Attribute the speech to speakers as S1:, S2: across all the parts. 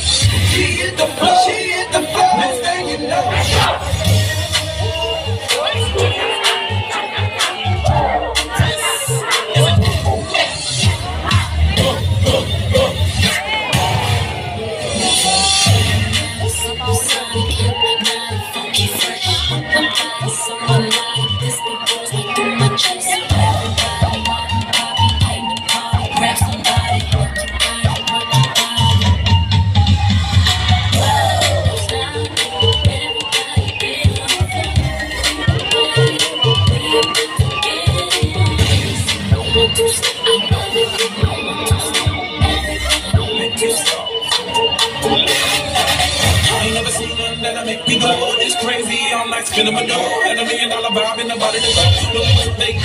S1: She hit the floor. She hit the floor. Next thing you know. Me go oh, this crazy. I'm like spinning my door and a million dollar vibe in the body to go. No mistake.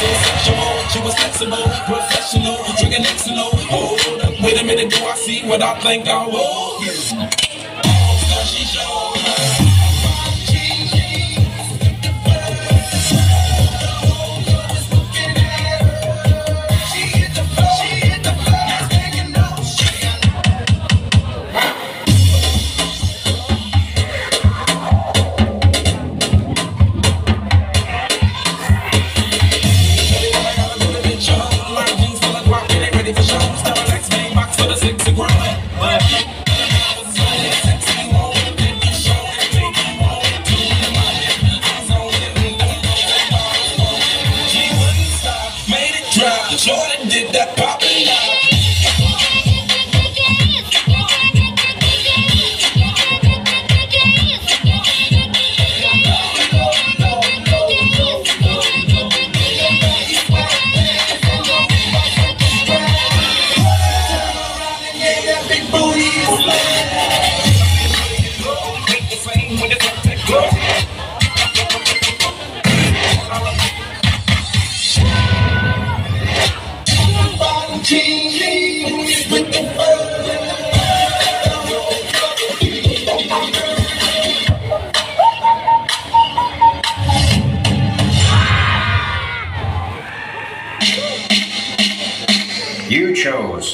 S1: So sexual, she was flexible, professional, drinking Xanol. Hold up, wait a minute, do I see what I think I will? Now she showed her. Jordan
S2: You chose